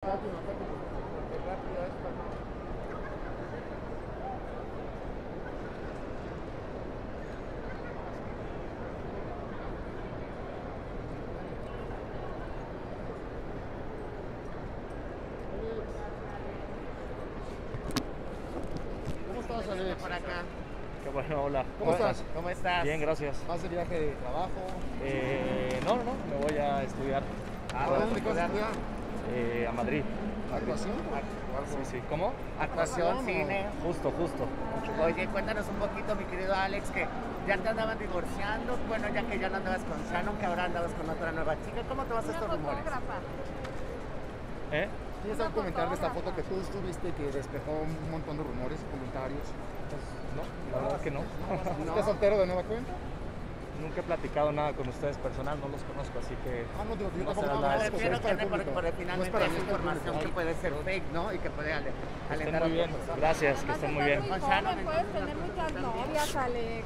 ¿Cómo por acá. Qué bueno, hola. ¿Cómo estás? ¿Cómo estás? Bien, gracias. ¿Vas de viaje de trabajo? Eh, no, no, me voy a estudiar ¿A bueno, dónde vas a estudiar? eh, a Madrid. ¿Actuación? Sí, sí. ¿Cómo? Actuación, cine. Justo, justo. Oye, cuéntanos un poquito, mi querido Alex, que ya te andaban divorciando, bueno, ya que ya no andabas con Shannon, que ahora andabas con otra nueva chica. ¿Cómo te vas a estos rumores? ¿Eh? ¿Quieres algo comentar de esta foto que tú estuviste que despejó un montón de rumores, comentarios? Pues, no, la verdad que no. ¿Estás soltero de nueva cuenta? Nunca he platicado nada con ustedes personal, no los conozco, así que... Ah, no, digo, yo tampoco no es finalmente es información que puede ser fake, ¿no? Y que puede alentar a muy otras bien. personas. Gracias, que estén muy bien. Además, estás muy joven, puedes tener muchas novias, Alex.